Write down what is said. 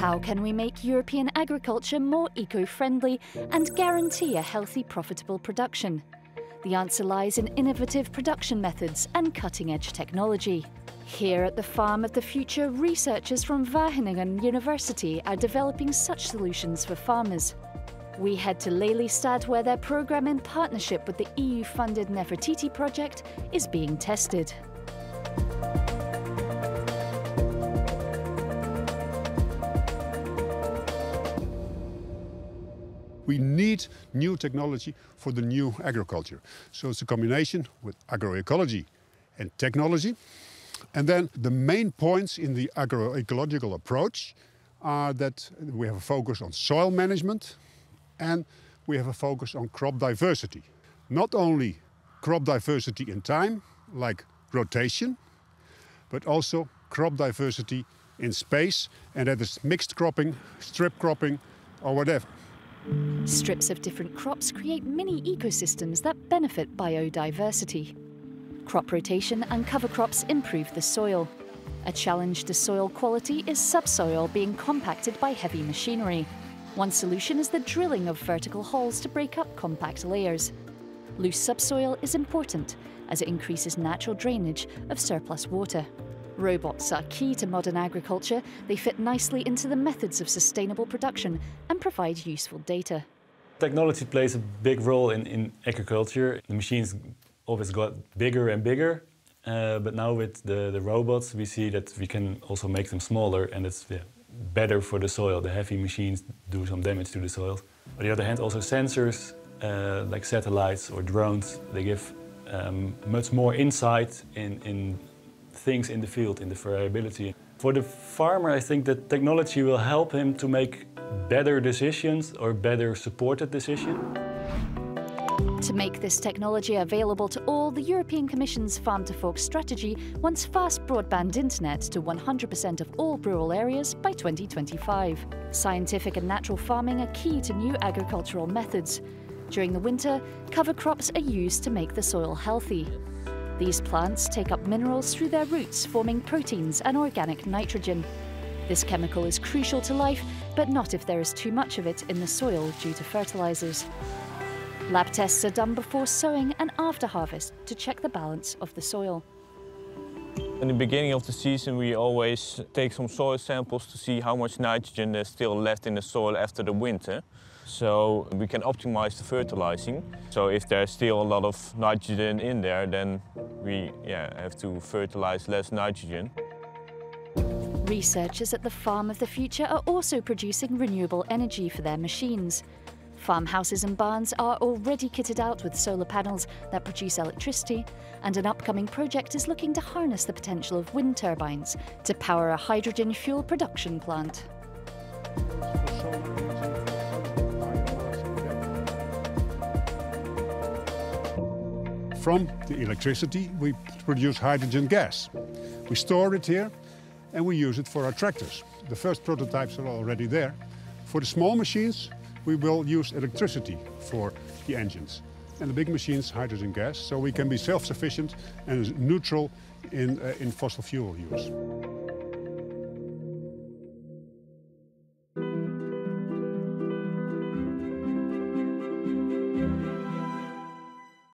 How can we make European agriculture more eco-friendly and guarantee a healthy, profitable production? The answer lies in innovative production methods and cutting-edge technology. Here at the Farm of the Future, researchers from Wageningen University are developing such solutions for farmers. We head to Lelystad where their programme in partnership with the EU-funded Nefertiti project is being tested. We need new technology for the new agriculture. So it's a combination with agroecology and technology. And then the main points in the agroecological approach are that we have a focus on soil management and we have a focus on crop diversity. Not only crop diversity in time, like rotation, but also crop diversity in space, and that is mixed cropping, strip cropping, or whatever. Strips of different crops create mini ecosystems that benefit biodiversity. Crop rotation and cover crops improve the soil. A challenge to soil quality is subsoil being compacted by heavy machinery. One solution is the drilling of vertical holes to break up compact layers. Loose subsoil is important as it increases natural drainage of surplus water. Robots are key to modern agriculture. They fit nicely into the methods of sustainable production and provide useful data. Technology plays a big role in, in agriculture. The machines always got bigger and bigger, uh, but now with the, the robots we see that we can also make them smaller and it's yeah, better for the soil. The heavy machines do some damage to the soil. On the other hand, also sensors uh, like satellites or drones, they give um, much more insight in, in things in the field, in the variability. For the farmer, I think that technology will help him to make better decisions or better supported decisions. To make this technology available to all, the European Commission's Farm to Fork strategy wants fast broadband internet to 100% of all rural areas by 2025. Scientific and natural farming are key to new agricultural methods. During the winter, cover crops are used to make the soil healthy. These plants take up minerals through their roots, forming proteins and organic nitrogen. This chemical is crucial to life, but not if there is too much of it in the soil due to fertilizers. Lab tests are done before sowing and after harvest to check the balance of the soil. In the beginning of the season we always take some soil samples to see how much nitrogen there's still left in the soil after the winter. So we can optimize the fertilizing. So if there's still a lot of nitrogen in there, then we yeah, have to fertilize less nitrogen. Researchers at the Farm of the Future are also producing renewable energy for their machines. Farmhouses and barns are already kitted out with solar panels that produce electricity, and an upcoming project is looking to harness the potential of wind turbines to power a hydrogen fuel production plant. From the electricity, we produce hydrogen gas. We store it here and we use it for our tractors. The first prototypes are already there. For the small machines, we will use electricity for the engines. And the big machines, hydrogen gas, so we can be self-sufficient and neutral in, uh, in fossil fuel use.